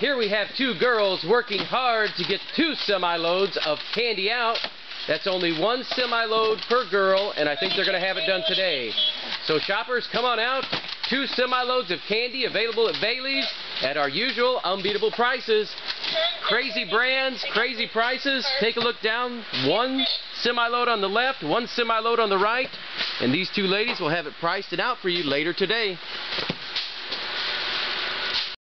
Here we have two girls working hard to get two semi-loads of candy out. That's only one semi-load per girl, and I think they're going to have it done today. So shoppers, come on out. Two semi-loads of candy available at Bailey's at our usual unbeatable prices. Crazy brands, crazy prices. Take a look down. One semi-load on the left, one semi-load on the right, and these two ladies will have it priced and out for you later today.